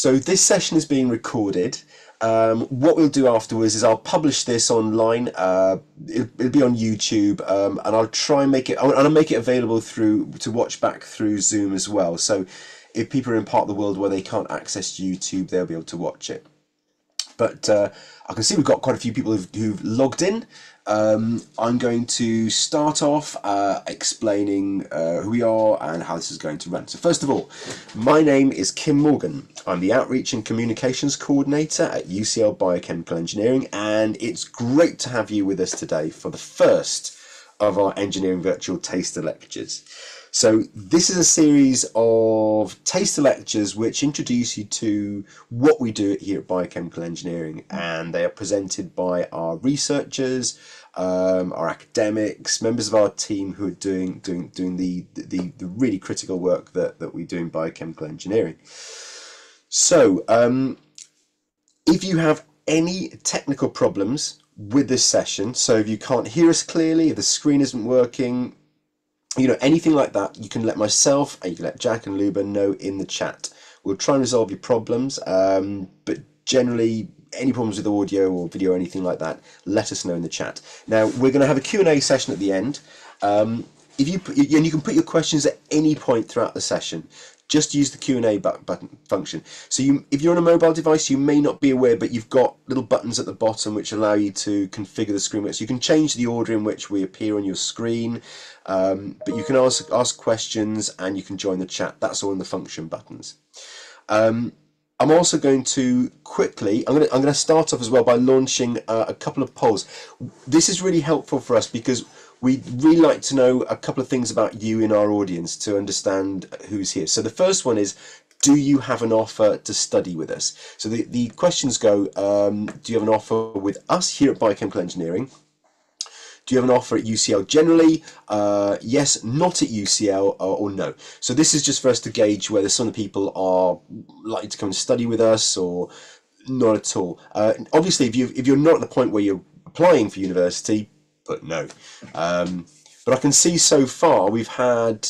So this session is being recorded. Um, what we'll do afterwards is I'll publish this online. Uh, it, will be on YouTube, um, and I'll try and make it. I'll make it available through to watch back through Zoom as well. So if people are in part of the world where they can't access YouTube, they'll be able to watch it. But uh, I can see we've got quite a few people who've, who've logged in. Um, I'm going to start off uh, explaining uh, who we are and how this is going to run. So first of all, my name is Kim Morgan. I'm the Outreach and Communications Coordinator at UCL Biochemical Engineering and it's great to have you with us today for the first of our Engineering Virtual Taster Lectures. So this is a series of taster lectures which introduce you to what we do here at Biochemical Engineering and they are presented by our researchers, um, our academics, members of our team who are doing doing doing the the, the really critical work that, that we do in biochemical engineering. So um, if you have any technical problems with this session, so if you can't hear us clearly, if the screen isn't working, you know, anything like that, you can let myself and you can let Jack and Luba know in the chat. We'll try and resolve your problems, um, but generally any problems with audio or video or anything like that, let us know in the chat. Now, we're going to have a Q&A session at the end. Um, if you and you can put your questions at any point throughout the session. Just use the Q&A button function. So you, if you're on a mobile device, you may not be aware, but you've got little buttons at the bottom which allow you to configure the screen. So you can change the order in which we appear on your screen, um, but you can ask, ask questions and you can join the chat. That's all in the function buttons. Um, I'm also going to quickly, I'm going to, I'm going to start off as well by launching uh, a couple of polls. This is really helpful for us because we'd really like to know a couple of things about you in our audience to understand who's here. So the first one is, do you have an offer to study with us? So the, the questions go, um, do you have an offer with us here at Biochemical Engineering? Do you have an offer at UCL generally? Uh, yes, not at UCL, or, or, no. So this is just for us to gauge whether some of the people are likely to come and study with us or not at all. Uh, obviously, if you if you're not at the point where you're applying for university, but no. Um, but I can see so far we've had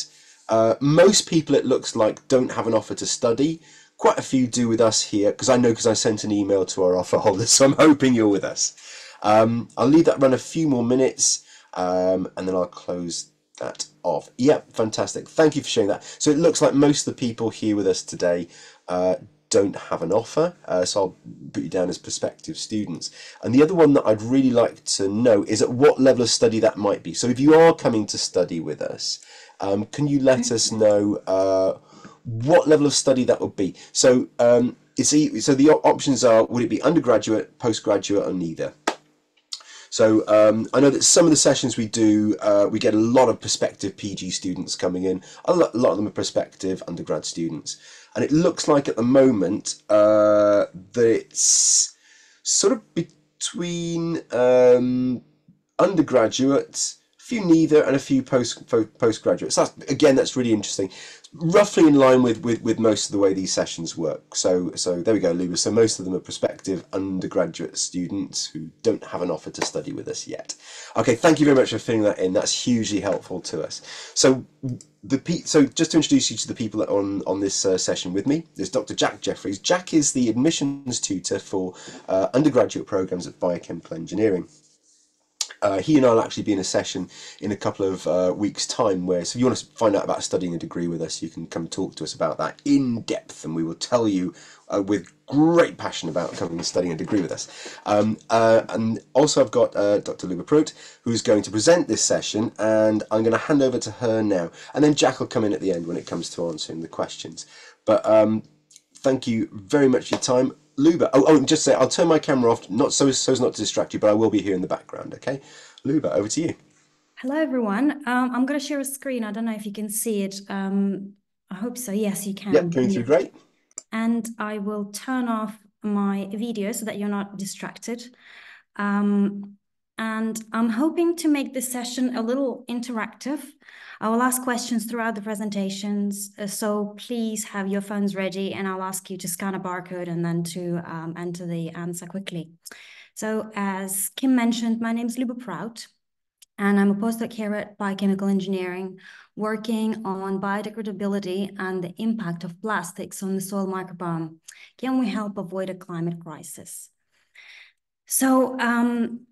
uh, most people. It looks like don't have an offer to study. Quite a few do with us here because I know because I sent an email to our offer holders. So I'm hoping you're with us. Um, I'll leave that run a few more minutes um, and then I'll close that off. Yep, fantastic. Thank you for sharing that. So it looks like most of the people here with us today uh, don't have an offer, uh, so I'll put you down as prospective students. And the other one that I'd really like to know is at what level of study that might be. So if you are coming to study with us, um, can you let us know uh, what level of study that would be? So um, so the options are, would it be undergraduate, postgraduate, or neither? So um, I know that some of the sessions we do, uh, we get a lot of prospective PG students coming in. A lot, a lot, of them are prospective undergrad students. And it looks like at the moment uh, that it's sort of between um, a few neither, and a few post postgraduates. That's, again, that's really interesting roughly in line with, with, with most of the way these sessions work. So so there we go, Luba. So most of them are prospective undergraduate students who don't have an offer to study with us yet. Okay, thank you very much for filling that in. That's hugely helpful to us. So the pe- so just to introduce you to the people on on this uh, session with me, there's Dr. Jack Jeffries. Jack is the admissions tutor for uh, undergraduate programs at Biochemical Engineering. Uh, he and I will actually be in a session in a couple of uh, weeks' time. Where, so if you want to find out about studying a degree with us, you can come talk to us about that in depth, and we will tell you uh, with great passion about coming and studying a degree with us. Um, uh, and also, I've got uh, Dr. Luba Prout, who's going to present this session, and I'm going to hand over to her now. And then Jack will come in at the end when it comes to answering the questions. But um, thank you very much for your time. Luba. Oh, oh, just say I'll turn my camera off, not so so as not to distract you, but I will be here in the background. Okay, Luba, over to you. Hello, everyone. Um, I'm going to share a screen. I don't know if you can see it. Um, I hope so. Yes, you can. Yep, going through great. And I will turn off my video so that you're not distracted. Um, and I'm hoping to make this session a little interactive. I will ask questions throughout the presentations, uh, so please have your phones ready and I'll ask you to scan a barcode and then to um, enter the answer quickly. So as Kim mentioned, my name is Luba Prout and I'm a postdoc here at Biochemical Engineering, working on biodegradability and the impact of plastics on the soil microbiome. Can we help avoid a climate crisis? So um,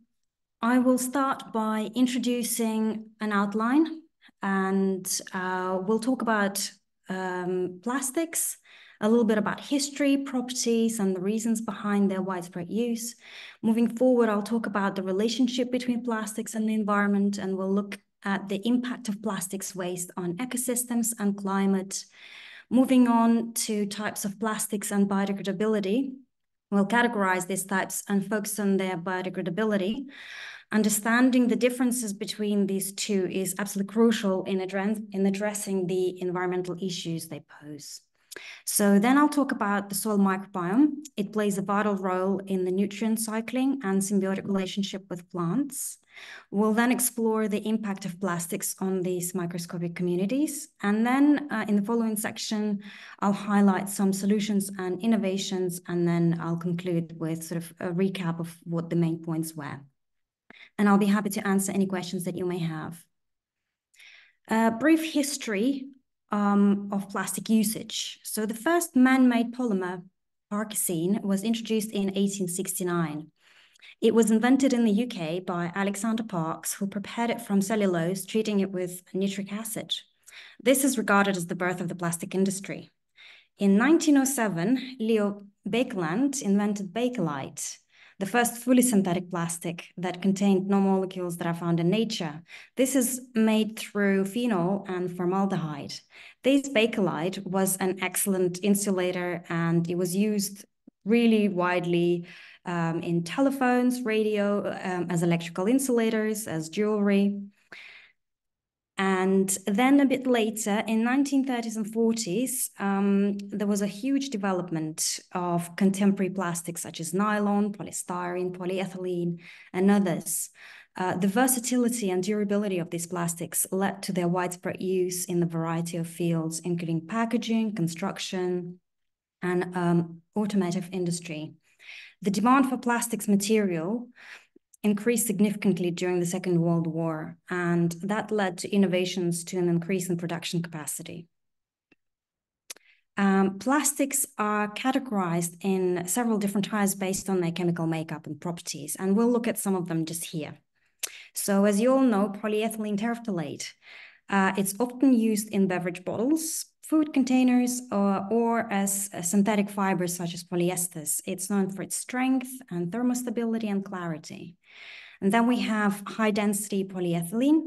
I will start by introducing an outline and uh, we'll talk about um, plastics, a little bit about history, properties, and the reasons behind their widespread use. Moving forward, I'll talk about the relationship between plastics and the environment, and we'll look at the impact of plastics waste on ecosystems and climate. Moving on to types of plastics and biodegradability, we'll categorize these types and focus on their biodegradability. Understanding the differences between these two is absolutely crucial in, address in addressing the environmental issues they pose. So then I'll talk about the soil microbiome. It plays a vital role in the nutrient cycling and symbiotic relationship with plants. We'll then explore the impact of plastics on these microscopic communities. And then uh, in the following section, I'll highlight some solutions and innovations, and then I'll conclude with sort of a recap of what the main points were and I'll be happy to answer any questions that you may have. A brief history um, of plastic usage. So the first man-made polymer, Parkesine, was introduced in 1869. It was invented in the UK by Alexander Parkes, who prepared it from cellulose, treating it with nitric acid. This is regarded as the birth of the plastic industry. In 1907, Leo Baekeland invented Bakelite, the first fully synthetic plastic that contained no molecules that are found in nature. This is made through phenol and formaldehyde. This Bakelite was an excellent insulator and it was used really widely um, in telephones, radio, um, as electrical insulators, as jewelry. And then a bit later, in 1930s and 40s, um, there was a huge development of contemporary plastics such as nylon, polystyrene, polyethylene, and others. Uh, the versatility and durability of these plastics led to their widespread use in a variety of fields, including packaging, construction, and um, automotive industry. The demand for plastics material increased significantly during the Second World War, and that led to innovations to an increase in production capacity. Um, plastics are categorized in several different types based on their chemical makeup and properties, and we'll look at some of them just here. So as you all know, polyethylene terephthalate, uh, it's often used in beverage bottles, food containers, or, or as uh, synthetic fibers such as polyesters. It's known for its strength and thermostability and clarity. And then we have high density polyethylene.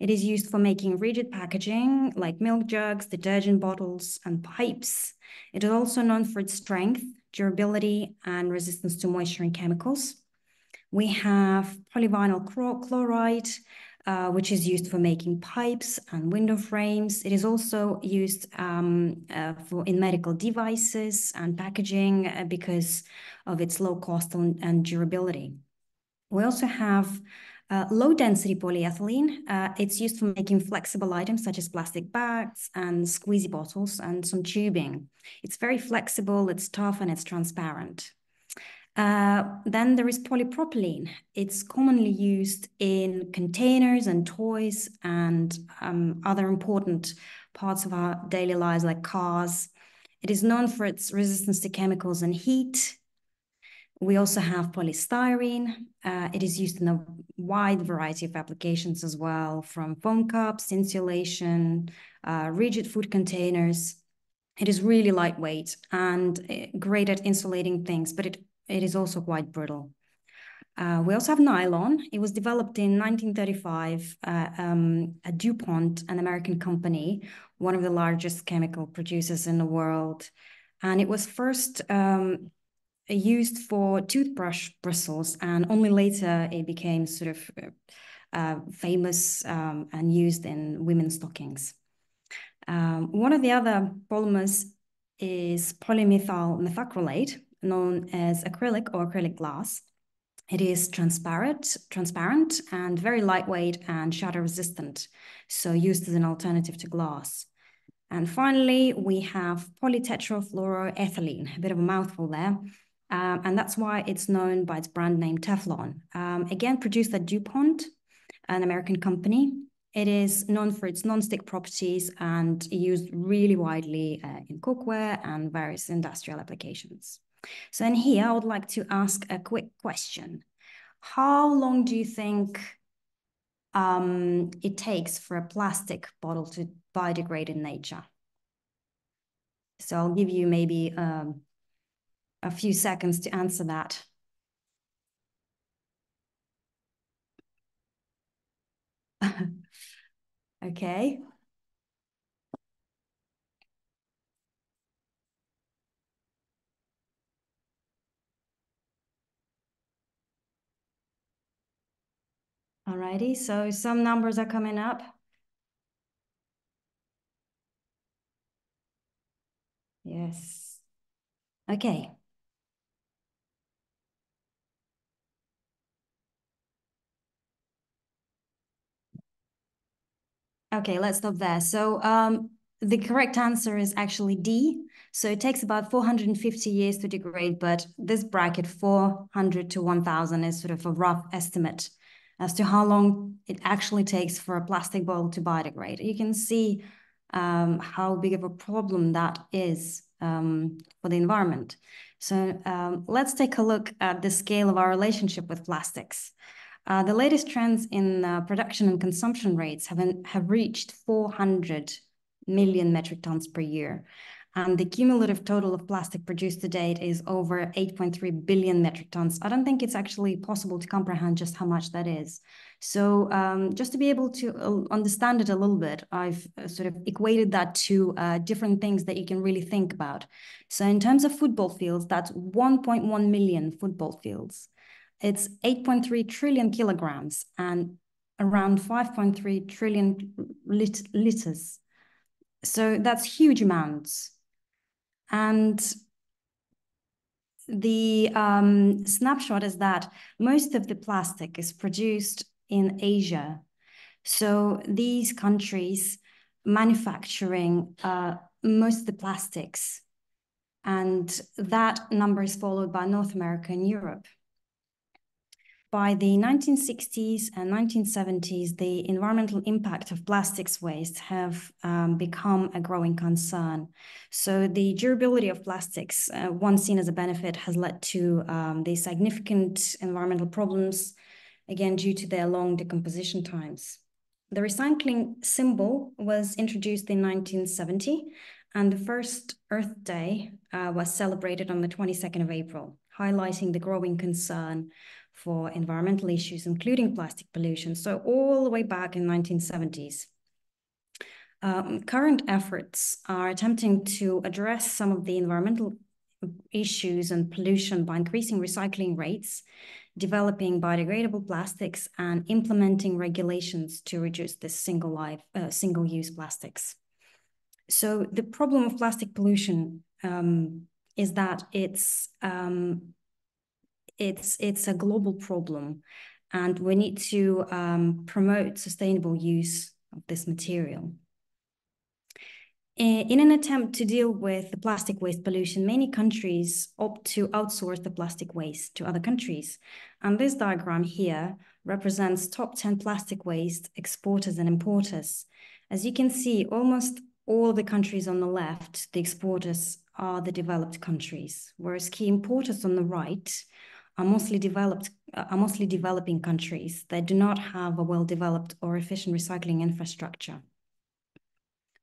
It is used for making rigid packaging like milk jugs, detergent bottles, and pipes. It is also known for its strength, durability, and resistance to moisture and chemicals. We have polyvinyl chloride, uh, which is used for making pipes and window frames. It is also used um, uh, for in medical devices and packaging uh, because of its low cost and, and durability. We also have uh, low density polyethylene. Uh, it's used for making flexible items such as plastic bags and squeezy bottles and some tubing. It's very flexible, it's tough, and it's transparent. Uh, then there is polypropylene. It's commonly used in containers and toys and um, other important parts of our daily lives like cars. It is known for its resistance to chemicals and heat. We also have polystyrene. Uh, it is used in a wide variety of applications as well, from foam cups, insulation, uh, rigid food containers. It is really lightweight and uh, great at insulating things, but it, it is also quite brittle. Uh, we also have nylon. It was developed in 1935 uh, um, at DuPont, an American company, one of the largest chemical producers in the world. And it was first um, used for toothbrush bristles, and only later it became sort of uh, famous um, and used in women's stockings. Um, one of the other polymers is polymethyl methacrylate, known as acrylic or acrylic glass. It is transparent, transparent and very lightweight and shatter resistant, so used as an alternative to glass. And finally, we have polytetrafluoroethylene, a bit of a mouthful there. Um, and that's why it's known by its brand name Teflon. Um, again, produced at DuPont, an American company. It is known for its non-stick properties and used really widely uh, in cookware and various industrial applications. So in here, I would like to ask a quick question. How long do you think um, it takes for a plastic bottle to biodegrade in nature? So I'll give you maybe um, a few seconds to answer that. okay. Alrighty, so some numbers are coming up. Yes. Okay. Okay, let's stop there. So um, the correct answer is actually D. So it takes about 450 years to degrade, but this bracket 400 to 1000 is sort of a rough estimate as to how long it actually takes for a plastic bottle to biodegrade. You can see um, how big of a problem that is um, for the environment. So um, let's take a look at the scale of our relationship with plastics. Uh, the latest trends in uh, production and consumption rates have, have reached 400 million metric tons per year. And the cumulative total of plastic produced to date is over 8.3 billion metric tons. I don't think it's actually possible to comprehend just how much that is. So um, just to be able to uh, understand it a little bit, I've uh, sort of equated that to uh, different things that you can really think about. So in terms of football fields, that's 1.1 million football fields. It's 8.3 trillion kilograms and around 5.3 trillion lit liters. So that's huge amounts. And the um, snapshot is that most of the plastic is produced in Asia. So these countries manufacturing uh, most of the plastics, and that number is followed by North America and Europe. By the 1960s and 1970s, the environmental impact of plastics waste have um, become a growing concern. So the durability of plastics, uh, once seen as a benefit, has led to um, the significant environmental problems again, due to their long decomposition times. The recycling symbol was introduced in 1970, and the first Earth Day uh, was celebrated on the 22nd of April, highlighting the growing concern for environmental issues, including plastic pollution. So all the way back in 1970s. Um, current efforts are attempting to address some of the environmental issues and pollution by increasing recycling rates developing biodegradable plastics, and implementing regulations to reduce this single life, uh, single-use plastics. So the problem of plastic pollution um, is that it's um, it's it's a global problem, and we need to um, promote sustainable use of this material. In an attempt to deal with the plastic waste pollution, many countries opt to outsource the plastic waste to other countries. And this diagram here represents top 10 plastic waste exporters and importers. As you can see, almost all the countries on the left, the exporters are the developed countries, whereas key importers on the right are mostly developed are mostly developing countries that do not have a well-developed or efficient recycling infrastructure.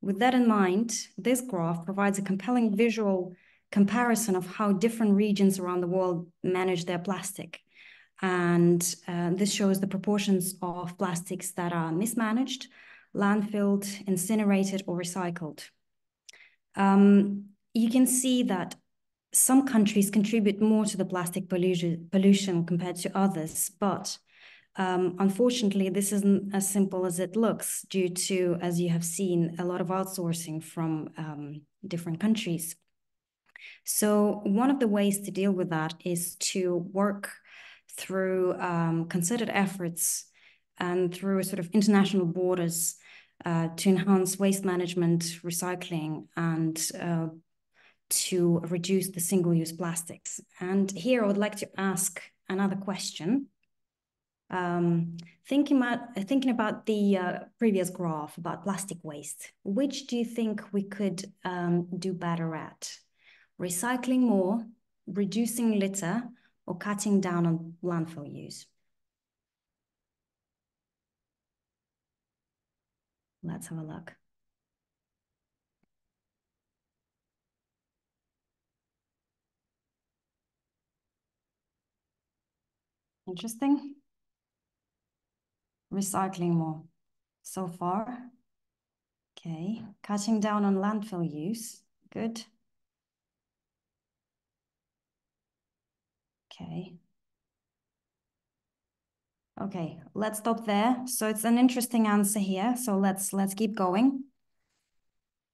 With that in mind, this graph provides a compelling visual comparison of how different regions around the world manage their plastic. And uh, this shows the proportions of plastics that are mismanaged, landfilled, incinerated, or recycled. Um, you can see that some countries contribute more to the plastic pollution, compared to others, but um, unfortunately, this isn't as simple as it looks due to, as you have seen, a lot of outsourcing from um, different countries. So one of the ways to deal with that is to work through um, concerted efforts and through sort of international borders uh, to enhance waste management, recycling, and uh, to reduce the single-use plastics. And here I would like to ask another question Um, thinking about thinking about the uh, previous graph about plastic waste, which do you think we could um, do better at? Recycling more, reducing litter, or cutting down on landfill use? Let's have a look. Interesting. Recycling more so far. Okay, cutting down on landfill use. Good. Okay. Okay, let's stop there. So it's an interesting answer here. So let's let's keep going.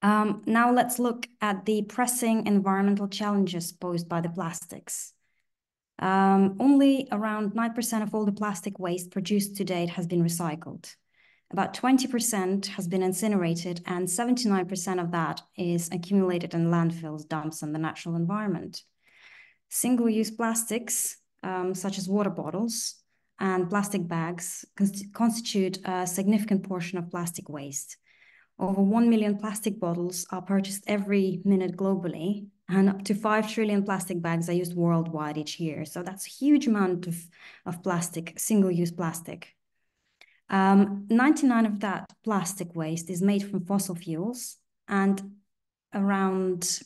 Um, now let's look at the pressing environmental challenges posed by the plastics. Um, only around 9% of all the plastic waste produced to date has been recycled. About 20% has been incinerated, and 79% of that is accumulated in landfills, dumps, and the natural environment. Single-use plastics, um, such as water bottles and plastic bags, const constitute a significant portion of plastic waste. Over 1 million plastic bottles are purchased every minute globally, and up to 5 trillion plastic bags are used worldwide each year. So that's a huge amount of, of plastic, single-use plastic. Um, 99 of that plastic waste is made from fossil fuels, and around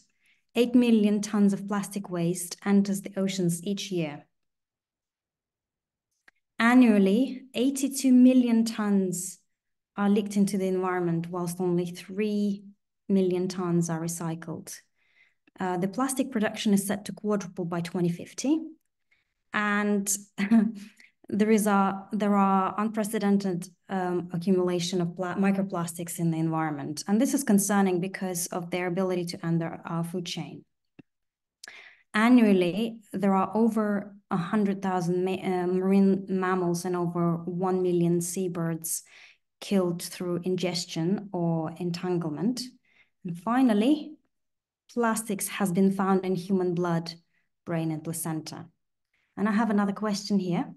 8 million tons of plastic waste enters the oceans each year. Annually, 82 million tons are leaked into the environment, whilst only 3 million tons are recycled. Uh, the plastic production is set to quadruple by 2050. And there is a there are unprecedented um, accumulation of microplastics in the environment, and this is concerning because of their ability to enter our food chain. Annually, there are over 100,000 ma uh, marine mammals and over 1 million seabirds killed through ingestion or entanglement. And finally, plastics has been found in human blood, brain, and placenta. And I have another question here.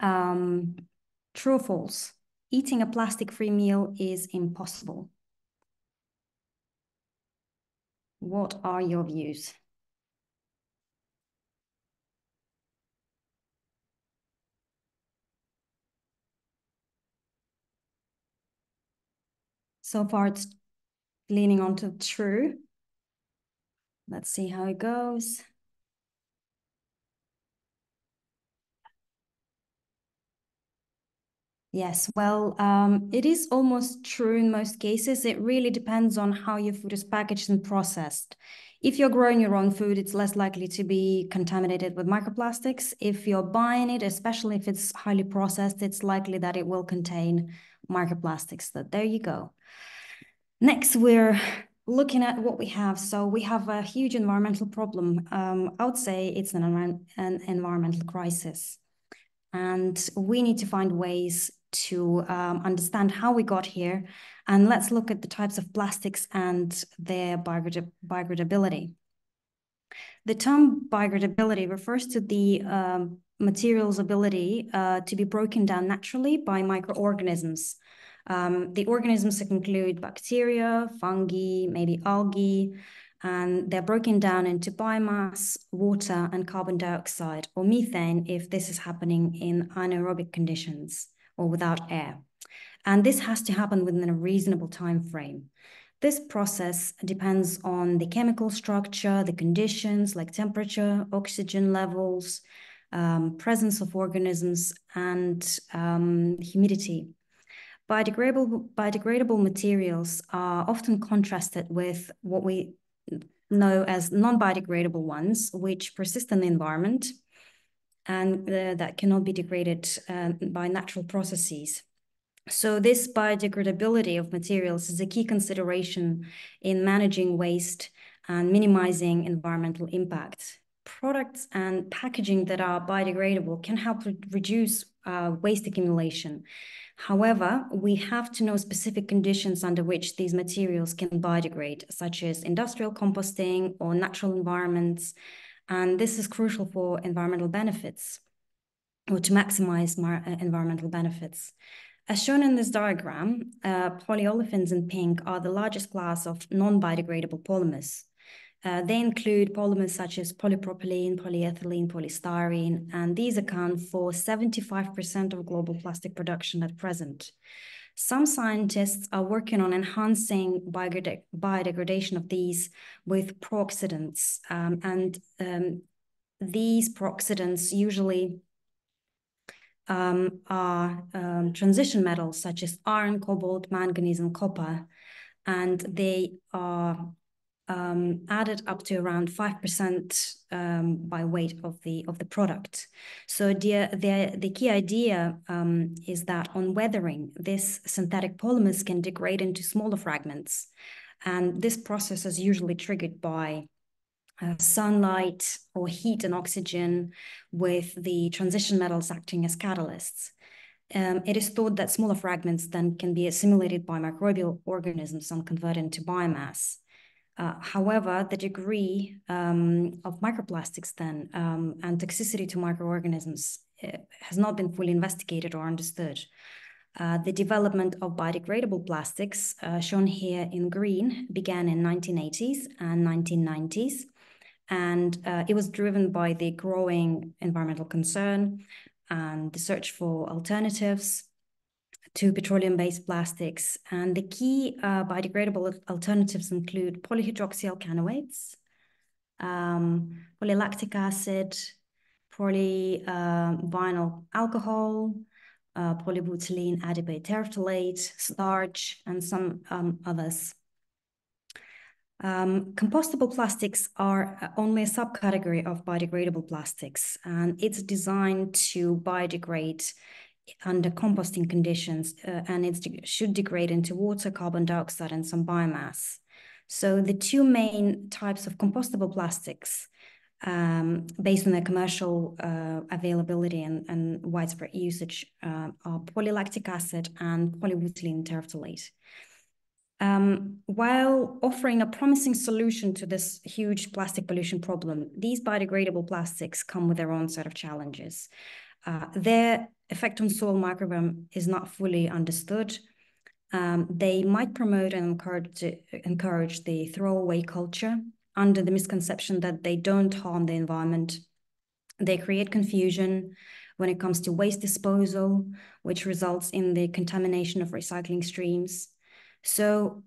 Um, true or false? Eating a plastic-free meal is impossible. What are your views? So far, it's leaning onto true. Let's see how it goes. Yes, well, um, it is almost true in most cases. It really depends on how your food is packaged and processed. If you're growing your own food, it's less likely to be contaminated with microplastics. If you're buying it, especially if it's highly processed, it's likely that it will contain microplastics. So there you go. Next, we're looking at what we have. So we have a huge environmental problem. Um, I would say it's an, an environmental crisis. And we need to find ways to um, understand how we got here. And let's look at the types of plastics and their biodegradability. The term biodegradability refers to the um, material's ability uh, to be broken down naturally by microorganisms. Um, the organisms include bacteria, fungi, maybe algae, and they're broken down into biomass, water, and carbon dioxide or methane if this is happening in anaerobic conditions or without air. And this has to happen within a reasonable time frame. This process depends on the chemical structure, the conditions like temperature, oxygen levels, um, presence of organisms, and um, humidity. Biodegradable, biodegradable materials are often contrasted with what we know as non-biodegradable ones, which persist in the environment and uh, that cannot be degraded uh, by natural processes. So this biodegradability of materials is a key consideration in managing waste and minimizing environmental impact. Products and packaging that are biodegradable can help re reduce uh, waste accumulation However, we have to know specific conditions under which these materials can biodegrade, such as industrial composting or natural environments, and this is crucial for environmental benefits. or to maximize environmental benefits. As shown in this diagram, uh, polyolefins in pink are the largest class of non-biodegradable polymers. Uh, they include polymers such as polypropylene, polyethylene, polystyrene, and these account for 75% of global plastic production at present. Some scientists are working on enhancing biodegradation of these with pro-oxidants, um, and um, these pro-oxidants usually um, are um, transition metals such as iron, cobalt, manganese, and copper, and they are um, added up to around 5% um, by weight of the of the product. So the, the, the key idea um, is that on weathering, this synthetic polymers can degrade into smaller fragments. And this process is usually triggered by uh, sunlight or heat and oxygen with the transition metals acting as catalysts. Um, it is thought that smaller fragments then can be assimilated by microbial organisms and converted into biomass. Uh, however, the degree um, of microplastics then um, and toxicity to microorganisms uh, has not been fully investigated or understood. Uh, the development of biodegradable plastics, uh, shown here in green, began in 1980s and 1990s, and uh, it was driven by the growing environmental concern and the search for alternatives to petroleum-based plastics. And the key uh, biodegradable alternatives include polyhydroxyalkanoates, um, polylactic acid, polyvinyl uh, alcohol, uh, polybutylene adipate terephthalate, starch, and some um, others. Um, compostable plastics are uh, only a subcategory of biodegradable plastics, and it's designed to biodegrade under composting conditions, uh, and it should degrade into water, carbon dioxide, and some biomass. So the two main types of compostable plastics, um, based on their commercial uh, availability and, and, widespread usage, uh, are polylactic acid and polybutylene terephthalate. Um, while offering a promising solution to this huge plastic pollution problem, these biodegradable plastics come with their own set of challenges. Uh, their effect on soil microbiome is not fully understood. Um, they might promote and encourage, encourage the throwaway culture under the misconception that they don't harm the environment. They create confusion when it comes to waste disposal, which results in the contamination of recycling streams. So,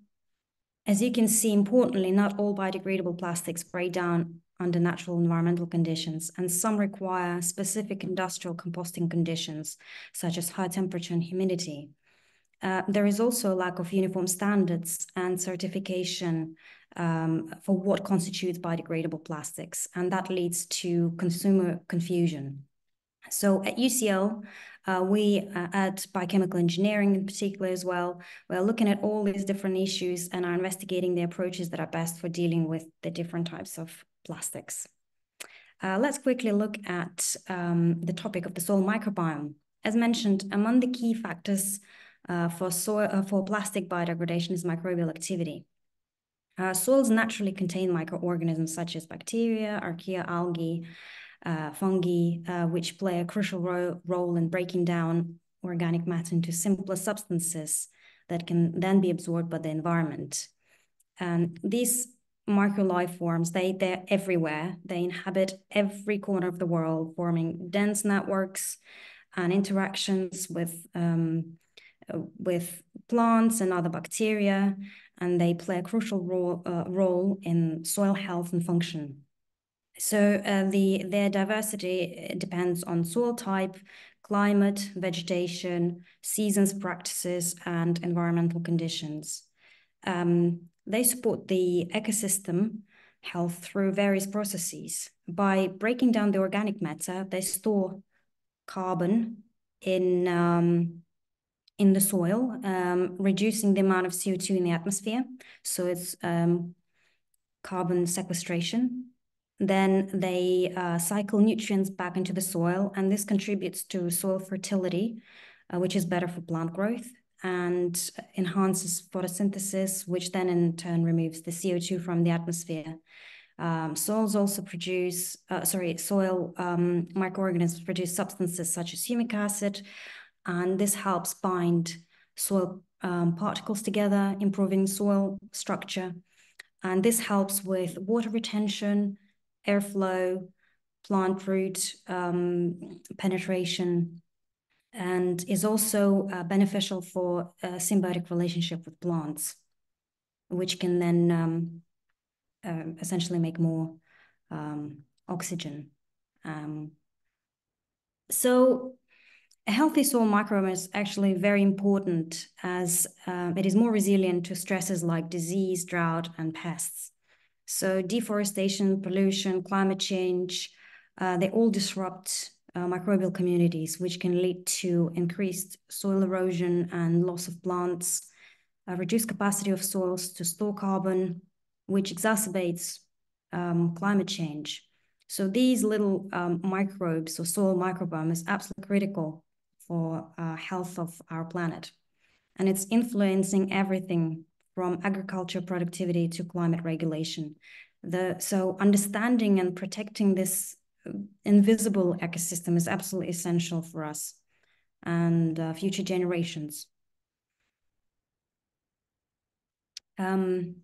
as you can see, importantly, not all biodegradable plastics break down under natural environmental conditions, and some require specific industrial composting conditions, such as high temperature and humidity. Uh, there is also a lack of uniform standards and certification um, for what constitutes biodegradable plastics, and that leads to consumer confusion. So at UCL, uh, we uh, at biochemical engineering in particular as well, we're looking at all these different issues and are investigating the approaches that are best for dealing with the different types of plastics. Uh, let's quickly look at um, the topic of the soil microbiome. As mentioned, among the key factors uh, for, soil, uh, for plastic biodegradation is microbial activity. Uh, soils naturally contain microorganisms such as bacteria, archaea, algae, uh, fungi, uh, which play a crucial ro role in breaking down organic matter into simpler substances that can then be absorbed by the environment. And these micro life forms, they, they're everywhere. They inhabit every corner of the world, forming dense networks and interactions with, um, uh, with plants and other bacteria, and they play a crucial role, uh, role in soil health and function. So uh, the their diversity depends on soil type, climate, vegetation, seasons practices, and environmental conditions. Um, they support the ecosystem health through various processes. By breaking down the organic matter, they store carbon in, um, in the soil, um, reducing the amount of CO2 in the atmosphere. So it's um, carbon sequestration. Then they uh, cycle nutrients back into the soil, and this contributes to soil fertility, uh, which is better for plant growth and enhances photosynthesis, which then in turn removes the CO2 from the atmosphere. Um, soils also produce, uh, sorry, soil um, microorganisms produce substances such as humic acid, and this helps bind soil um, particles together, improving soil structure. And this helps with water retention, airflow, plant root um, penetration, and is also uh, beneficial for a symbiotic relationship with plants, which can then um, uh, essentially make more um, oxygen. Um, so a healthy soil microbiome is actually very important as uh, it is more resilient to stresses like disease, drought, and pests. So deforestation, pollution, climate change, uh, they all disrupt microbial communities, which can lead to increased soil erosion and loss of plants, reduced capacity of soils to store carbon, which exacerbates um, climate change. So these little um, microbes or soil microbiome is absolutely critical for uh, health of our planet. And it's influencing everything from agriculture productivity to climate regulation. The, so understanding and protecting this invisible ecosystem is absolutely essential for us and uh, future generations. Um,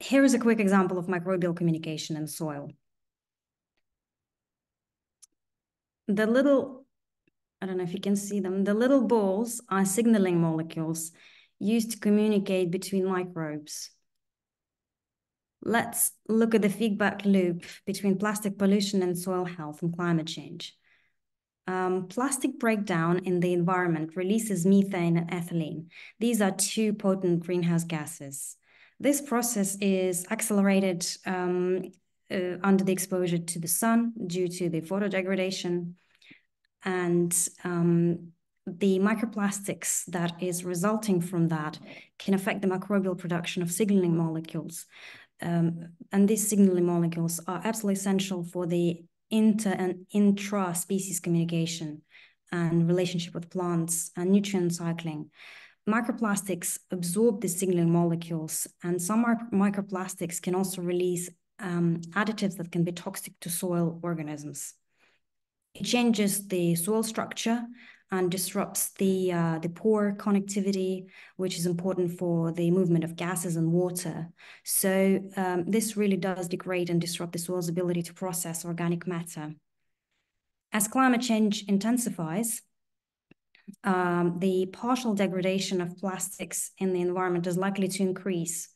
here is a quick example of microbial communication in soil. The little, I don't know if you can see them, the little balls are signaling molecules used to communicate between microbes. Let's look at the feedback loop between plastic pollution and soil health and climate change. Um, plastic breakdown in the environment releases methane and ethylene. These are two potent greenhouse gases. This process is accelerated um, uh, under the exposure to the sun due to the photodegradation. And um, the microplastics that is resulting from that can affect the microbial production of signaling molecules um, and these signaling molecules are absolutely essential for the inter and intra-species communication and relationship with plants and nutrient cycling. Microplastics absorb the signaling molecules, and some microplastics can also release um, additives that can be toxic to soil organisms. It changes the soil structure and disrupts the, uh, the pore connectivity, which is important for the movement of gases and water. So um, this really does degrade and disrupt the soil's ability to process organic matter. As climate change intensifies, um, the partial degradation of plastics in the environment is likely to increase,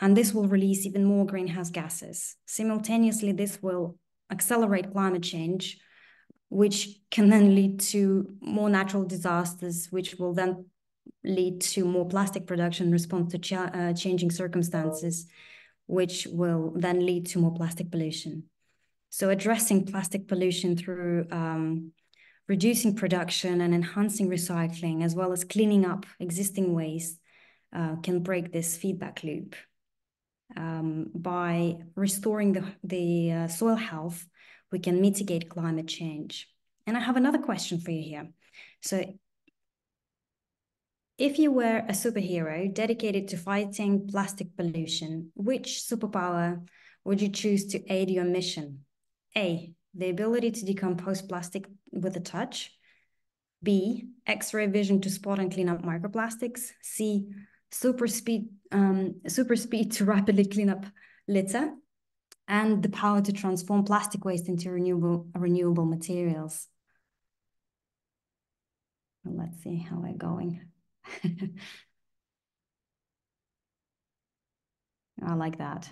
and this will release even more greenhouse gases. Simultaneously, this will accelerate climate change, which can then lead to more natural disasters, which will then lead to more plastic production in response to uh, changing circumstances, which will then lead to more plastic pollution. So addressing plastic pollution through um, reducing production and enhancing recycling, as well as cleaning up existing waste, uh, can break this feedback loop. Um, by restoring the, the uh, soil health, we can mitigate climate change. And I have another question for you here. So if you were a superhero dedicated to fighting plastic pollution, which superpower would you choose to aid your mission? A, the ability to decompose plastic with a touch. B, X-ray vision to spot and clean up microplastics. C, super speed, um, super speed to rapidly clean up litter and the power to transform plastic waste into renewable, renewable materials. let's see how we're going. I like that.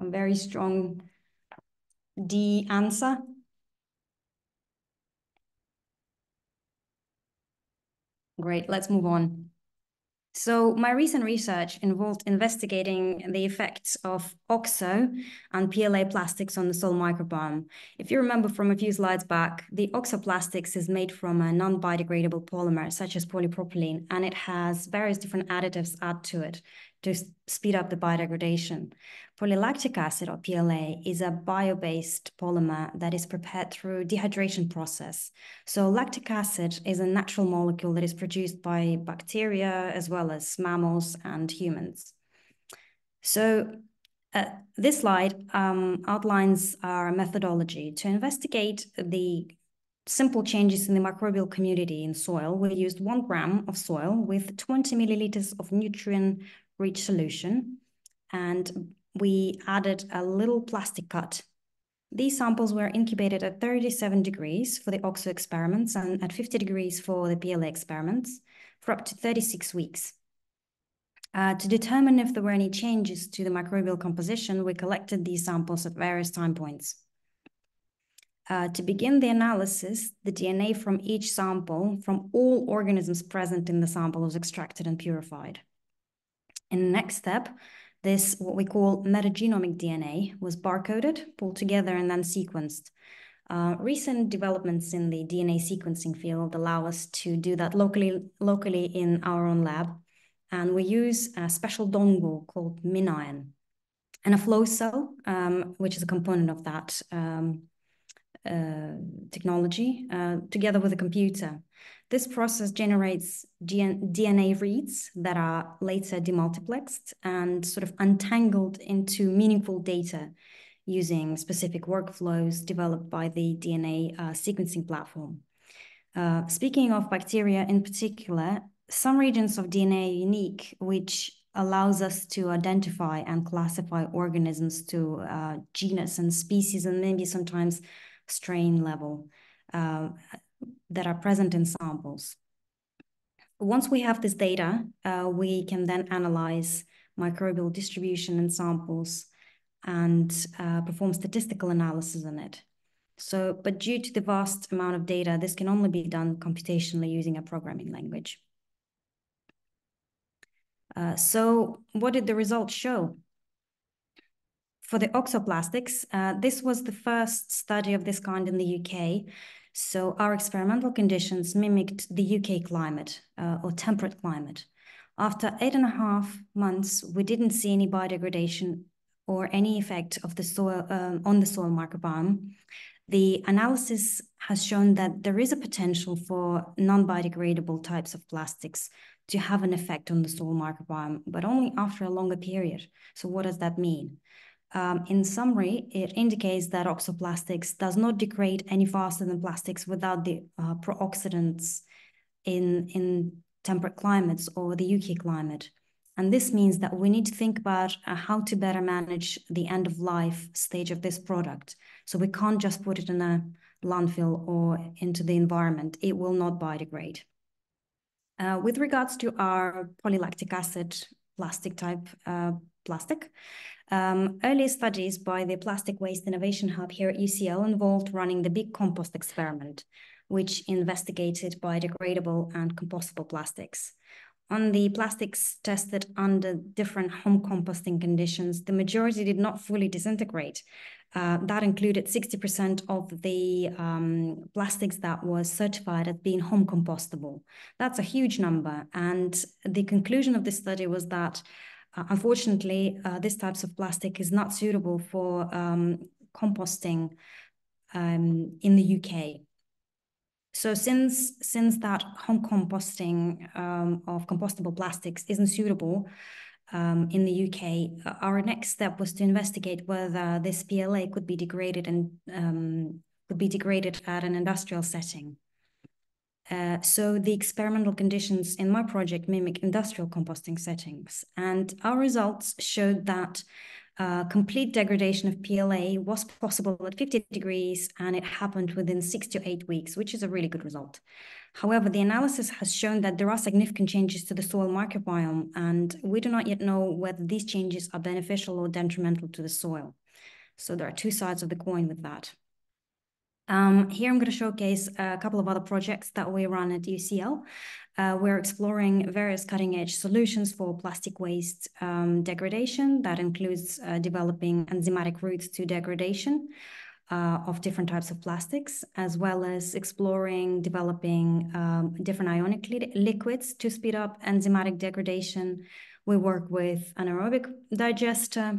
A very strong D answer. Great, let's move on. So my recent research involved investigating the effects of OXO and PLA plastics on the soil microbiome. If you remember from a few slides back, the OXO plastics is made from a non-biodegradable polymer such as polypropylene, and it has various different additives added to it to speed up the biodegradation. Polylactic acid, or PLA, is a bio-based polymer that is prepared through dehydration process. So lactic acid is a natural molecule that is produced by bacteria as well as mammals and humans. So uh, this slide um, outlines our methodology to investigate the simple changes in the microbial community in soil. We used one gram of soil with 20 milliliters of nutrient-rich solution, and we added a little plastic cut. These samples were incubated at 37 degrees for the OXO experiments and at 50 degrees for the PLA experiments for up to 36 weeks. Uh, to determine if there were any changes to the microbial composition, we collected these samples at various time points. Uh, to begin the analysis, the DNA from each sample from all organisms present in the sample was extracted and purified. In the next step, this, what we call metagenomic DNA, was barcoded, pulled together, and then sequenced. Uh, recent developments in the DNA sequencing field allow us to do that locally, locally in our own lab. And we use a special dongle called MinION and a flow cell, um, which is a component of that um, uh, technology, uh, together with a computer. This process generates DNA reads that are later demultiplexed and sort of untangled into meaningful data using specific workflows developed by the DNA uh, sequencing platform. Uh, speaking of bacteria in particular, some regions of DNA are unique, which allows us to identify and classify organisms to uh, genus and species, and maybe sometimes strain level uh, that are present in samples. Once we have this data, uh, we can then analyze microbial distribution in samples and uh, perform statistical analysis on it. So, but due to the vast amount of data, this can only be done computationally using a programming language. Uh, so what did the results show? For the oxoplastics, uh, this was the first study of this kind in the UK. So our experimental conditions mimicked the UK climate uh, or temperate climate. After eight and a half months, we didn't see any biodegradation or any effect of the soil um, on the soil microbiome. The analysis has shown that there is a potential for non-biodegradable types of plastics to have an effect on the soil microbiome, but only after a longer period. So what does that mean? Um, in summary, it indicates that oxoplastics does not degrade any faster than plastics without the uh, pro-oxidants in, in temperate climates or the UK climate. And this means that we need to think about uh, how to better manage the end of life stage of this product. So we can't just put it in a landfill or into the environment. It will not biodegrade. Uh, with regards to our polylactic acid plastic type uh, plastic, um, early studies by the Plastic Waste Innovation Hub here at UCL involved running the Big Compost experiment, which investigated biodegradable and compostable plastics. On the plastics tested under different home composting conditions, the majority did not fully disintegrate. Uh, that included 60% of the um, plastics that was certified as being home compostable. That's a huge number. And the conclusion of this study was that uh, unfortunately, uh, this types of plastic is not suitable for um, composting um, in the UK. So since since that home composting um, of compostable plastics isn't suitable um, in the UK, uh, our next step was to investigate whether this PLA could be degraded and um, could be degraded at an industrial setting. Uh, so the experimental conditions in my project mimic industrial composting settings. And our results showed that uh, complete degradation of PLA was possible at 50 degrees and it happened within six to eight weeks, which is a really good result. However, the analysis has shown that there are significant changes to the soil microbiome and we do not yet know whether these changes are beneficial or detrimental to the soil. So there are two sides of the coin with that. Um, here I'm going to showcase a couple of other projects that we run at UCL. Uh, we're exploring various cutting-edge solutions for plastic waste um, degradation. That includes uh, developing enzymatic routes to degradation uh, of different types of plastics, as well as exploring developing um, different ionic li liquids to speed up enzymatic degradation. We work with anaerobic digester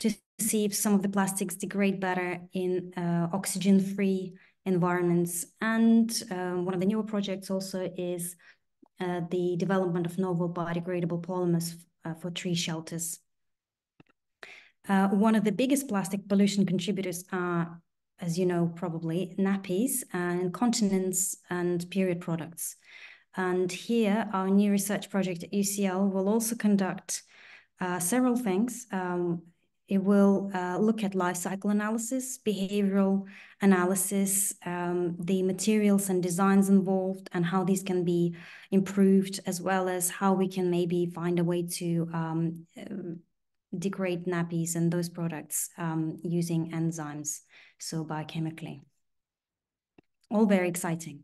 to see if some of the plastics degrade better in uh, oxygen-free environments. And um, one of the newer projects also is uh, the development of novel biodegradable polymers uh, for tree shelters. Uh, one of the biggest plastic pollution contributors are, as you know, probably nappies and incontinence and period products. And here, our new research project at UCL will also conduct uh, several things. Um, it will uh, look at life cycle analysis, behavioral analysis, um, the materials and designs involved, and how these can be improved, as well as how we can maybe find a way to um, degrade nappies and those products um, using enzymes, so biochemically. All very exciting.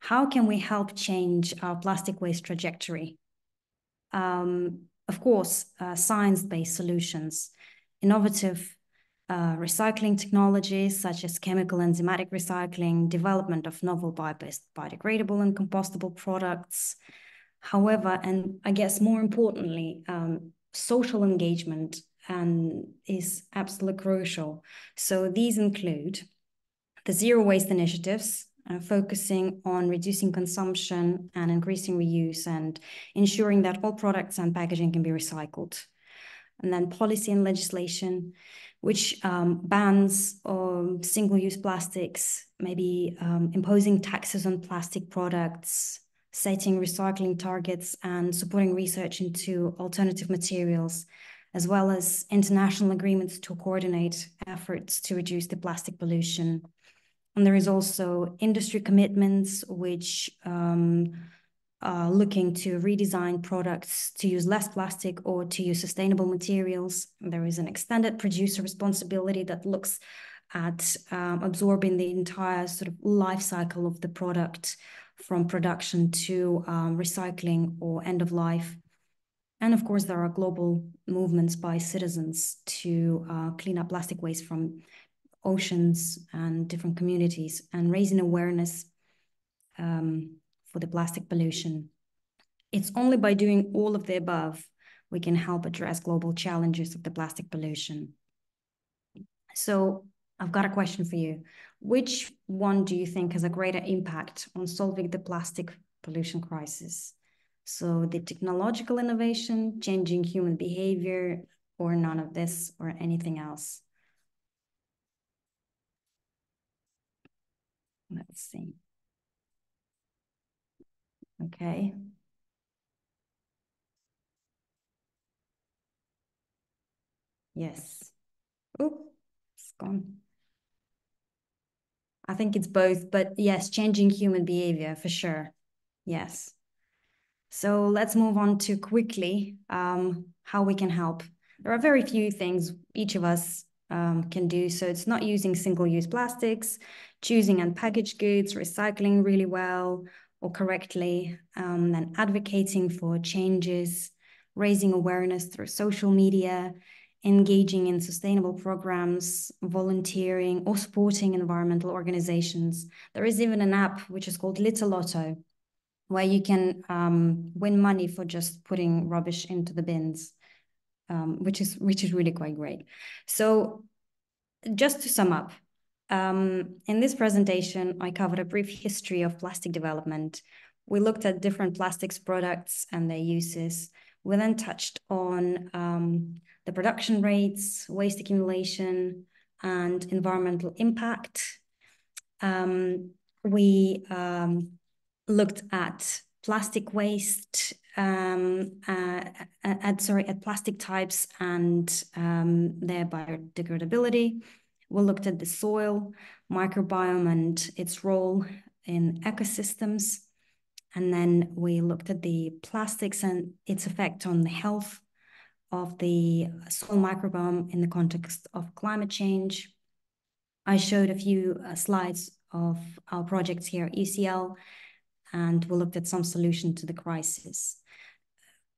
How can we help change our plastic waste trajectory? Um, of course, uh, science-based solutions, innovative uh, recycling technologies such as chemical enzymatic recycling, development of novel bio-based biodegradable and compostable products. However, and I guess more importantly, um, social engagement and is absolutely crucial. So these include the zero waste initiatives, uh, focusing on reducing consumption and increasing reuse and ensuring that all products and packaging can be recycled. And then policy and legislation, which um, bans um, single-use plastics, maybe um, imposing taxes on plastic products, setting recycling targets and supporting research into alternative materials, as well as international agreements to coordinate efforts to reduce the plastic pollution. And there is also industry commitments, which um, looking to redesign products to use less plastic or to use sustainable materials. There is an extended producer responsibility that looks at um, absorbing the entire sort of life cycle of the product from production to um, recycling or end of life. And of course, there are global movements by citizens to uh, clean up plastic waste from oceans and different communities and raising awareness um, for the plastic pollution. It's only by doing all of the above we can help address global challenges of the plastic pollution. So I've got a question for you. Which one do you think has a greater impact on solving the plastic pollution crisis? So the technological innovation, changing human behavior, or none of this, or anything else? Let's see. Okay. Yes. Oh, it's gone. I think it's both, but yes, changing human behavior for sure. Yes. So let's move on to quickly um, how we can help. There are very few things each of us um, can do. So it's not using single-use plastics, choosing unpackaged goods, recycling really well or correctly, um, advocating for changes, raising awareness through social media, engaging in sustainable programs, volunteering, or supporting environmental organizations. There is even an app which is called Litter Lotto, where you can um, win money for just putting rubbish into the bins, um, which is which is really quite great. So, just to sum up, um, in this presentation, I covered a brief history of plastic development. We looked at different plastics products and their uses. We then touched on um, the production rates, waste accumulation, and environmental impact. Um, we um, looked at plastic waste, um, uh, at, sorry, at plastic types and um, their biodegradability. We looked at the soil, microbiome, and its role in ecosystems. And then we looked at the plastics and its effect on the health of the soil microbiome in the context of climate change. I showed a few uh, slides of our projects here at UCL, and we looked at some solution to the crisis.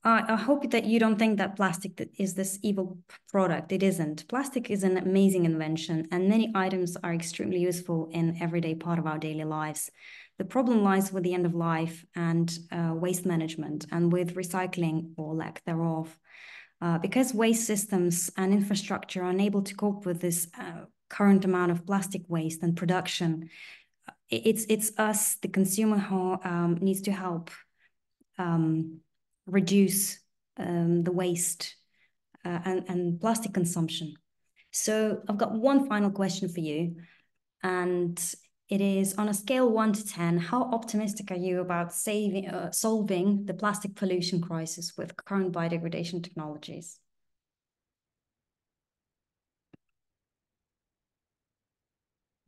I hope that you don't think that plastic is this evil product. It isn't. Plastic is an amazing invention, and many items are extremely useful in everyday part of our daily lives. The problem lies with the end of life and uh, waste management and with recycling or lack thereof. Uh, because waste systems and infrastructure are unable to cope with this uh, current amount of plastic waste and production, it's it's us, the consumer, who um, needs to help um, reduce um, the waste uh, and, and plastic consumption. So I've got one final question for you, and it is on a scale one to 10, how optimistic are you about saving, uh, solving the plastic pollution crisis with current biodegradation technologies?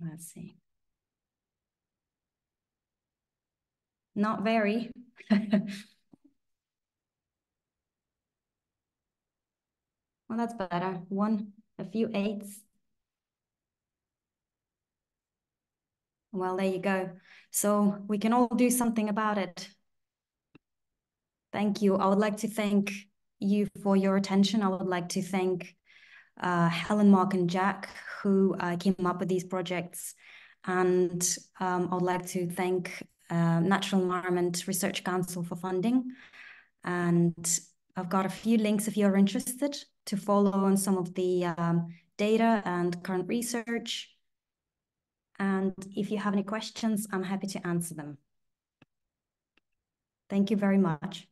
Let's see. Not very. Well, that's better. One, a few eights. Well, there you go. So we can all do something about it. Thank you. I would like to thank you for your attention. I would like to thank uh, Helen, Mark, and Jack, who uh, came up with these projects. And um, I would like to thank uh, Natural Environment Research Council for funding. And I've got a few links if you're interested to follow on some of the um, data and current research. And if you have any questions, I'm happy to answer them. Thank you very much.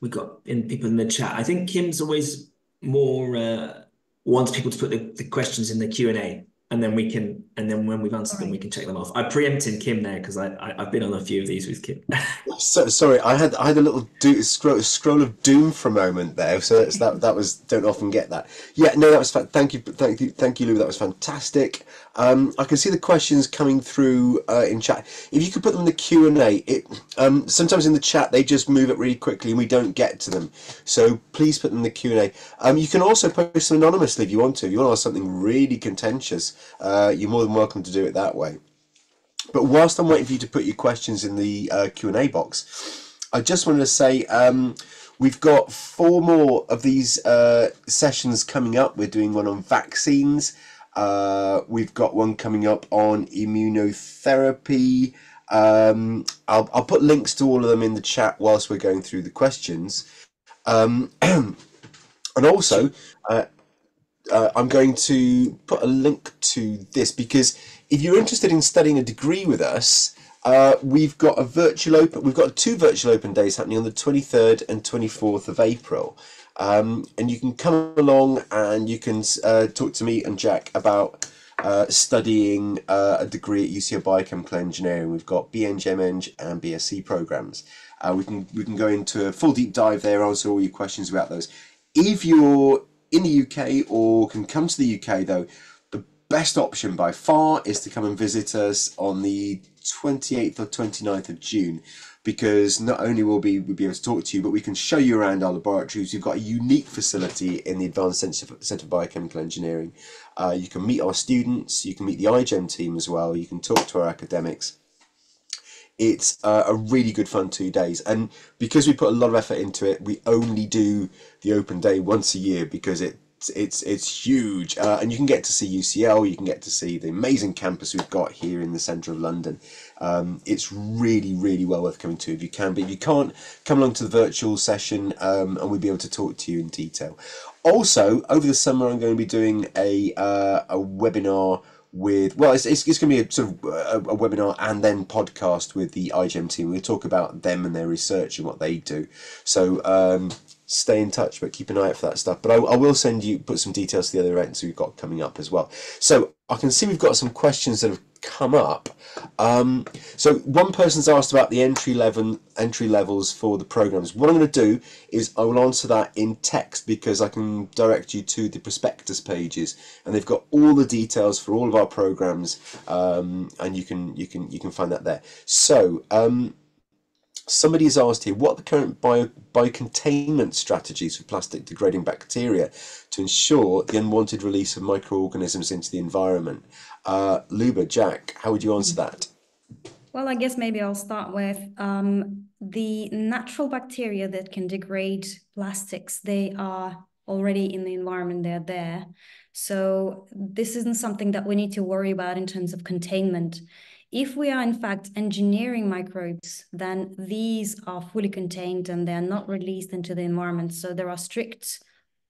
We got in people in the chat. I think Kim's always more uh, wants people to put the, the questions in the Q and A and then we can and then when we've answered them we can check them off i preempted kim there because I, I have been on a few of these with kim so, sorry i had i had a little do, scroll, scroll of doom for a moment there so that that was don't often get that yeah no that was thank you thank you thank you lou that was fantastic um, I can see the questions coming through uh, in chat. If you could put them in the Q and A, it um, sometimes in the chat they just move it really quickly and we don't get to them. So please put them in the Q and A. Um, you can also post them anonymously if you want to. If you want to ask something really contentious, uh, you're more than welcome to do it that way. But whilst I'm waiting for you to put your questions in the uh, Q and A box, I just wanted to say. Um, we've got four more of these uh, sessions coming up. We're doing one on vaccines. Uh, we've got one coming up on immunotherapy. Um, I'll, I'll put links to all of them in the chat whilst we're going through the questions. Um, and also, uh, uh, I'm going to put a link to this because if you're interested in studying a degree with us, uh, we've got a virtual open. We've got two virtual open days happening on the 23rd and 24th of April. Um, and you can come along and you can uh, talk to me and Jack about uh, studying uh, a degree at UCL Biochemical Engineering. We've got BEng, Eng, and BSc programs. Uh, we can we can go into a full deep dive there, answer all your questions about those. If you're in the UK or can come to the UK though, the best option by far is to come and visit us on the 28th or 29th of June because not only will we, we'll be able to talk to you, but we can show you around our laboratories. We've got a unique facility in the Advanced Centre for Biochemical Engineering. Uh, you can meet our students, you can meet the iGEM team as well, you can talk to our academics. It's a really good fun two days, and because we put a lot of effort into it, we only do the open day once a year because it it's it's huge, uh, and you can get to see UCL. You can get to see the amazing campus we've got here in the centre of London. Um, it's really really well worth coming to if you can. But if you can't, come along to the virtual session, um, and we'll be able to talk to you in detail. Also, over the summer, I'm going to be doing a uh, a webinar with well it's, it's, it's going to be a sort of a, a, webinar and then podcast with the iGEM team. We'll talk about them and their research and what they do. So um, stay in touch, but keep an eye out for that stuff. But I, I, will send you put some details to the other events we've got coming up as well. So I can see we've got some questions that have come up. Um, so one person's asked about the entry level entry levels for the programs. What I'm going to do is I will answer that in text because I can direct you to the prospectus pages, and they've got all the details for all of our programs, um, and you can you can you can find that there. So. Um, Somebody has asked here, what are the current bio, biocontainment strategies for plastic degrading bacteria to ensure the unwanted release of microorganisms into the environment? Uh, Luba, Jack, how would you answer that? Well, I guess maybe I'll start with um, the natural bacteria that can degrade plastics, they are already in the environment, they're there. So this isn't something that we need to worry about in terms of containment. If we are in fact engineering microbes, then these are fully contained and they're not released into the environment. So there are strict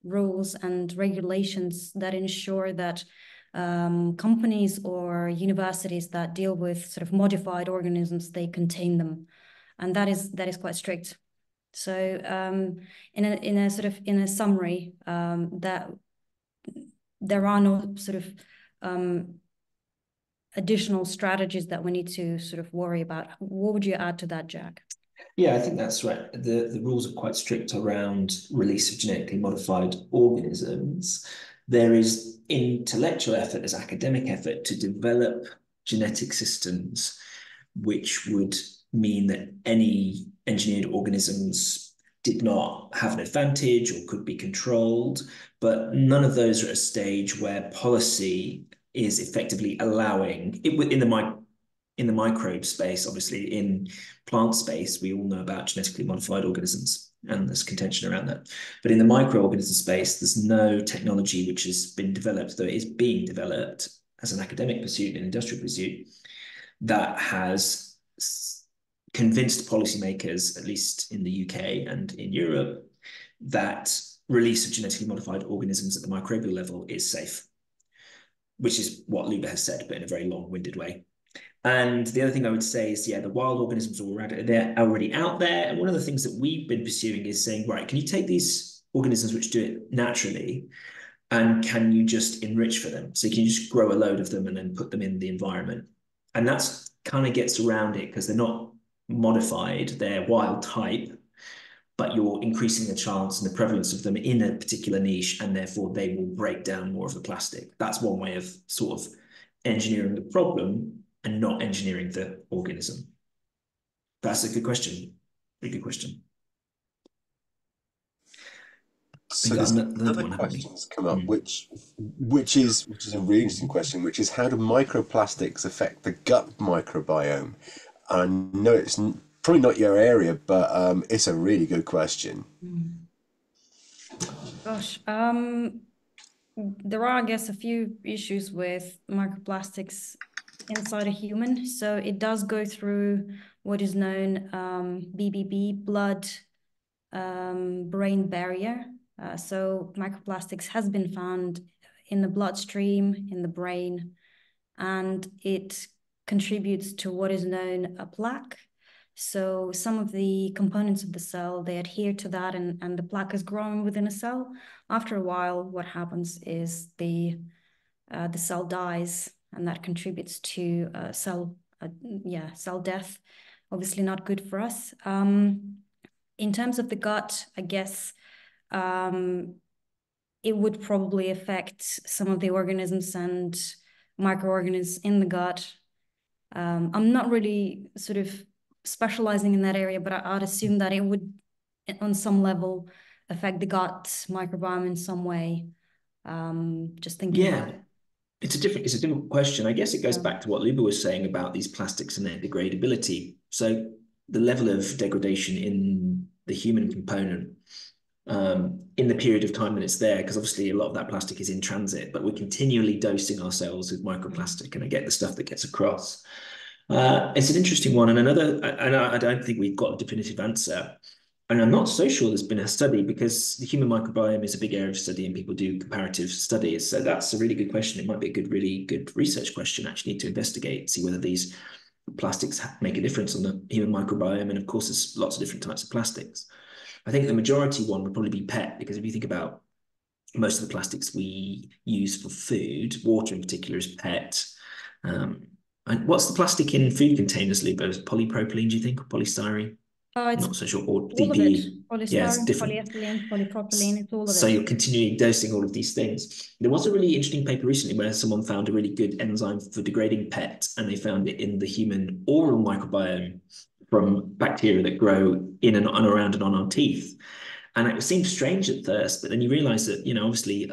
rules and regulations that ensure that um, companies or universities that deal with sort of modified organisms, they contain them. And that is that is quite strict. So um, in a in a sort of in a summary, um, that there are no sort of um, additional strategies that we need to sort of worry about. What would you add to that, Jack? Yeah, I think that's right. The the rules are quite strict around release of genetically modified organisms. There is intellectual effort, there's academic effort to develop genetic systems which would mean that any engineered organisms did not have an advantage or could be controlled, but none of those are at a stage where policy is effectively allowing it in the in the microbe space, obviously in plant space, we all know about genetically modified organisms and there's contention around that. But in the microorganism space, there's no technology which has been developed, though it is being developed as an academic pursuit, an industrial pursuit, that has convinced policymakers, at least in the UK and in Europe, that release of genetically modified organisms at the microbial level is safe, which is what Lube has said, but in a very long-winded way. And the other thing I would say is, yeah, the wild organisms are already, they're already out there. And one of the things that we've been pursuing is saying, right, can you take these organisms which do it naturally and can you just enrich for them? So can you just grow a load of them and then put them in the environment? And that's kind of gets around it because they're not modified, they're wild type, but you're increasing the chance and the prevalence of them in a particular niche, and therefore they will break down more of the plastic. That's one way of sort of engineering the problem and not engineering the organism. That's a good question. Very good question. So there's another question that's come up, mm. which which is which is a really interesting question, which is how do microplastics affect the gut microbiome? I know it's probably not your area, but um, it's a really good question. Gosh, um, there are, I guess, a few issues with microplastics inside a human. So it does go through what is known um, BBB, blood um, brain barrier. Uh, so microplastics has been found in the bloodstream, in the brain, and it contributes to what is known a plaque. So some of the components of the cell, they adhere to that and, and the plaque is growing within a cell. After a while, what happens is the, uh, the cell dies and that contributes to uh, cell, uh, yeah, cell death. Obviously not good for us. Um, in terms of the gut, I guess um, it would probably affect some of the organisms and microorganisms in the gut um, I'm not really sort of specializing in that area, but I, would assume that it would, on some level, affect the gut microbiome in some way. Um, just thinking. Yeah, it. it's a different. It's a different question. I guess it goes yeah. back to what Luba was saying about these plastics and their degradability. So the level of degradation in the human component um, in the period of time that it's there, because obviously a lot of that plastic is in transit, but we're continually dosing ourselves with microplastic, and I get the stuff that gets across. Uh, it's an interesting one, and another, and I, don't think we've got a definitive answer. And I'm not so sure there's been a study because the human microbiome is a big area of study and people do comparative studies. So that's a really good question. It might be a good, really good research question actually to investigate, see whether these plastics make a difference on the human microbiome. And of course, there's lots of different types of plastics. I think the majority one would probably be PET because if you think about most of the plastics we use for food, water in particular is PET. Um, and what's the plastic in food containers, Luba? Is polypropylene, do you think, or polystyrene? Oh, it's not so sure. Or DP. Polystyrene, yeah, polyethylene, polypropylene, it's all of so it. So you're continually dosing all of these things. There was a really interesting paper recently where someone found a really good enzyme for degrading PET, and they found it in the human oral microbiome from bacteria that grow in and, and around and on our teeth. And it seems strange at first, but then you realize that, you know, obviously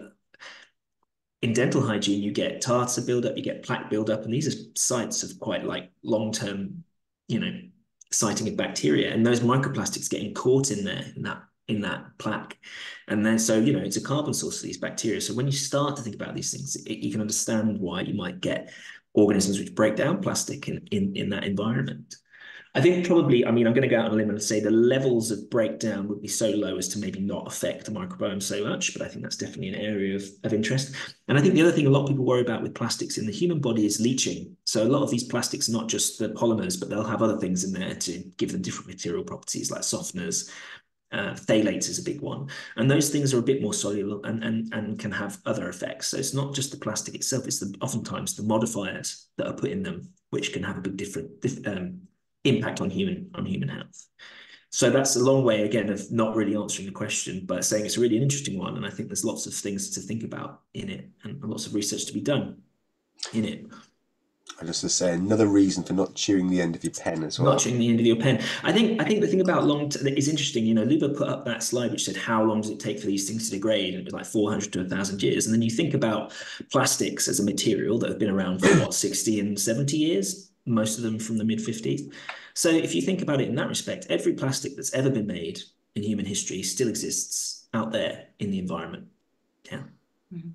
in dental hygiene, you get tartar buildup, you get plaque buildup, and these are sites of quite like long-term, you know, sighting of bacteria, and those microplastics getting caught in there in that in that plaque. And then, so, you know, it's a carbon source for these bacteria. So when you start to think about these things, it, you can understand why you might get organisms which break down plastic in, in, in that environment. I think probably, I mean, I'm going to go out on a limb and say the levels of breakdown would be so low as to maybe not affect the microbiome so much, but I think that's definitely an area of, of interest. And I think the other thing a lot of people worry about with plastics in the human body is leaching. So a lot of these plastics, not just the polymers, but they'll have other things in there to give them different material properties like softeners, uh, phthalates is a big one. And those things are a bit more soluble and, and, and can have other effects. So it's not just the plastic itself, it's the, oftentimes the modifiers that are put in them, which can have a big different um, impact on human on human health. So that's a long way again of not really answering the question, but saying it's really an interesting one. And I think there's lots of things to think about in it and lots of research to be done in it. I just to say another reason for not chewing the end of your pen as well. Not chewing the end of your pen. I think I think the thing about long t- is interesting. You know, Luba put up that slide which said how long does it take for these things to degrade, and it was like 400 to 1,000 years. And then you think about plastics as a material that have been around for what 60 and 70 years, most of them from the mid 50s. So if you think about it in that respect, every plastic that's ever been made in human history still exists out there in the environment. Yeah. Mm-hmm.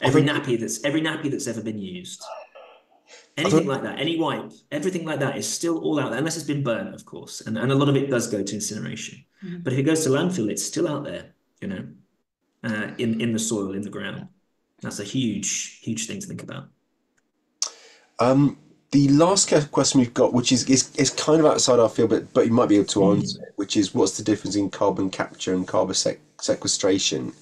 Every nappy that's every nappy that's ever been used anything like that, any wipe, everything like that is still all out there, unless it's been burnt, of course. And, and a lot of it does go to incineration. Mm-hmm. But if it goes to landfill, it's still out there, you know, uh, in, in the soil, in the ground. That's a huge, huge thing to think about. Um, the last question we've got, which is, is, is kind of outside our field, but, but you might be able to mm-hmm. answer it, which is what's the difference in carbon capture and carbon sequestration?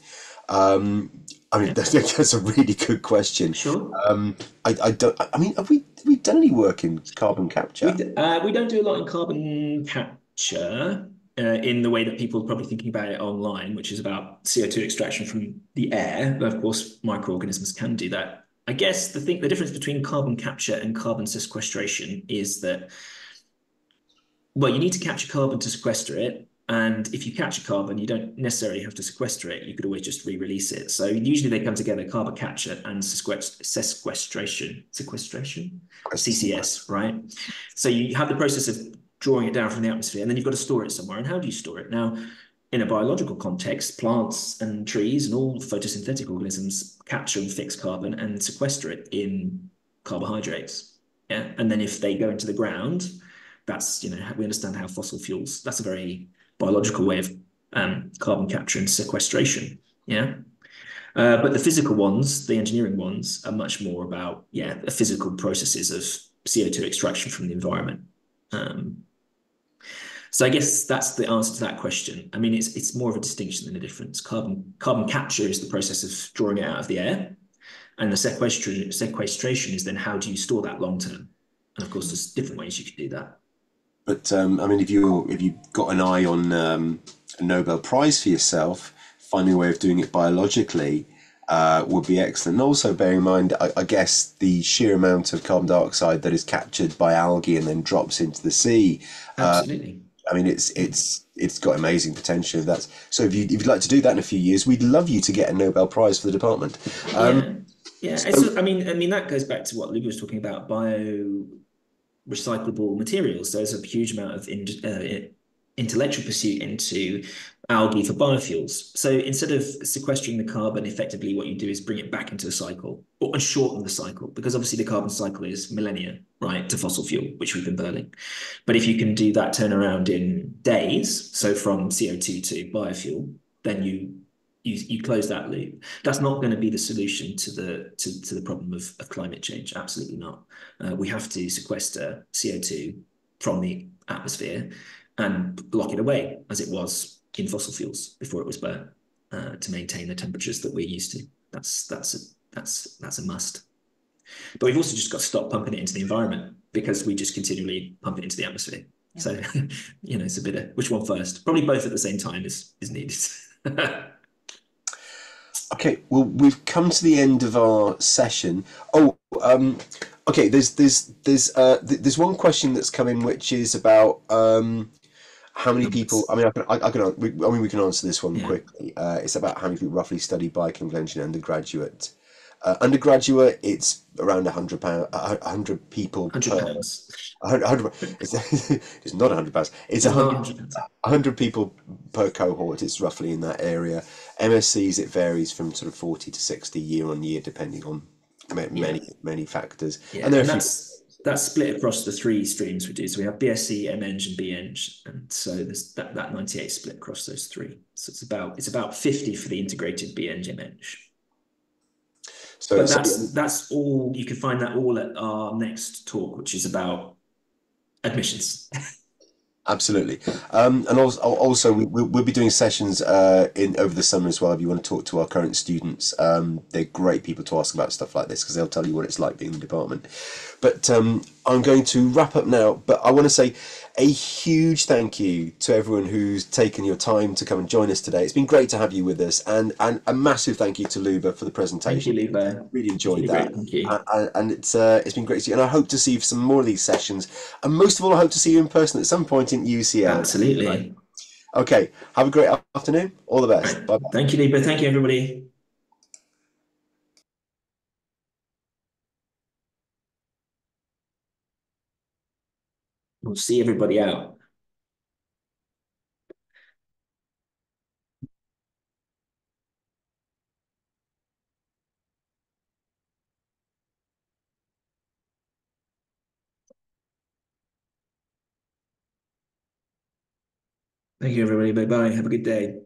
Um, I mean, that's, that's a really good question. Sure. Um, I, I don't. I mean, have we have we done any work in carbon capture? We, uh, we don't do a lot in carbon capture uh, in the way that people are probably thinking about it online, which is about CO2 extraction from the air. But of course, microorganisms can do that. I guess the thing, the difference between carbon capture and carbon sequestration is that, well, you need to capture carbon to sequester it, and if you capture carbon, you don't necessarily have to sequester it. You could always just re-release it. So usually they come together, carbon capture and sequestration, sequestration, CCS, right? So you have the process of drawing it down from the atmosphere, and then you've got to store it somewhere. And how do you store it? Now, in a biological context, plants and trees and all photosynthetic organisms capture and fix carbon and sequester it in carbohydrates. Yeah. And then if they go into the ground, that's, you know, we understand how fossil fuels, that's a very biological way of um, carbon capture and sequestration. Yeah. Uh, but the physical ones, the engineering ones, are much more about yeah the physical processes of CO2 extraction from the environment. Um, so I guess that's the answer to that question. I mean, it's it's more of a distinction than a difference. Carbon carbon capture is the process of drawing it out of the air, and the sequestration sequestration is then how do you store that long term? And of course, there's different ways you can do that. But um, I mean, if you if you've got an eye on um, a Nobel Prize for yourself, finding a way of doing it biologically uh, would be excellent. And also bearing in mind, I, I, guess the sheer amount of carbon dioxide that is captured by algae and then drops into the sea. Uh, Absolutely. Uh, I mean, it's it's it's got amazing potential. That's so. If you if you'd like to do that in a few years, we'd love you to get a Nobel Prize for the department. Um, yeah, yeah. So, I mean, I mean that goes back to what Luba was talking about bio recyclable materials. There's a huge amount of in, uh, intellectual pursuit into algae for biofuels. So instead of sequestering the carbon, effectively what you do is bring it back into the cycle or shorten the cycle because obviously the carbon cycle is millennia, right, to fossil fuel, which we've been burning. But if you can do that turnaround in days, so from CO2 to biofuel, then you you, you close that loop. That's not going to be the solution to the to, to the problem of, of climate change. Absolutely not. Uh, we have to sequester CO2 from the atmosphere and lock it away as it was in fossil fuels before it was burnt uh, to maintain the temperatures that we're used to. That's that's a, that's that's a must. But we've also just got to stop pumping it into the environment because we just continually pump it into the atmosphere. Yeah. So, you know, it's a bit of which one first? Probably both at the same time is is needed. Okay, well, we've come to the end of our session. Oh, um, okay. There's there's there's uh, th- there's one question that's come in, which is about um, how many people. I mean, I can I, I can I mean we can answer this one yeah. quickly. Uh, it's about how many people roughly study engineering undergraduate. Uh, undergraduate, it's around a hundred pound, a hundred people Hundred per. pounds. hundred- hundred- it's, it's not a hundred pounds. It's a It's hundred 100 100 people per cohort it's roughly in that area mscs it varies from sort of 40 to 60 year on year depending on ma- many many factors Yeah, and there and are a few, that's split across the three streams we do. So we have BSc, MEng, and BEng, and so there's that that 98 split across those three. So it's about it's about 50 for the integrated BEng, MEng. so, But so- that's that's all you can find that all at our next talk, which is about admissions. absolutely. Um, and also, also we, we'll, we'll be doing sessions uh, in over the summer as well if you want to talk to our current students. Um, they're great people to ask about stuff like this because they'll tell you what it's like being in the department. But um, i'm going to wrap up now but i want to say a huge thank you to everyone who's taken your time to come and join us today. It's been great to have you with us, and and a massive thank you to Luba for the presentation. Thank you, Luba. Really enjoyed Really that, great, thank you. and, and- and it's uh, it's been great to see you. And I hope to see you for some more of these sessions, and most of all, I hope to see you in person at some point in UCL. Absolutely. Okay, have a great afternoon. All the best. Bye. Thank you, Luba. Thank you, everybody. We'll see everybody out. Thank you, everybody. Bye bye. Have a good day.